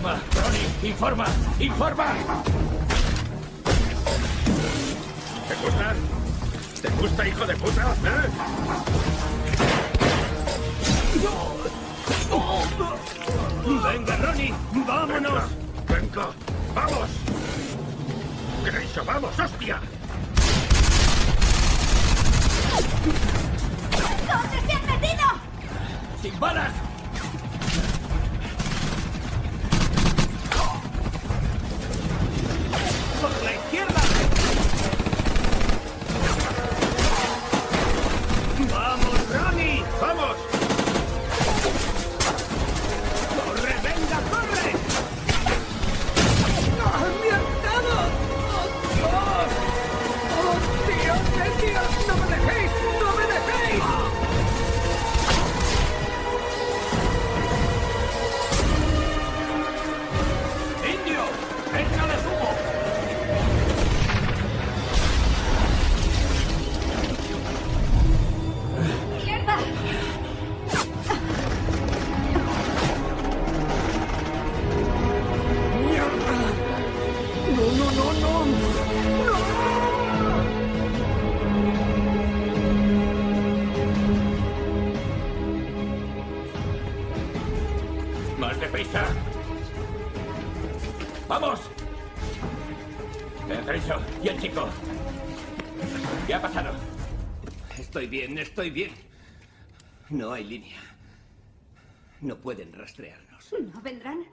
Informa, Ronnie, informa, informa. ¿Te gusta? ¿Te gusta, hijo de puta? ¿Eh? Venga, Ronnie, vámonos. Venga, venga, vamos. Grayson, vamos, hostia. ¿Dónde se han metido? ¡Sin balas! ¡Más deprisa! ¡Vamos! Grayson, ¿y el chico? ¿Qué ha pasado? Estoy bien, estoy bien. No hay línea. No pueden rastrearnos. ¿No vendrán?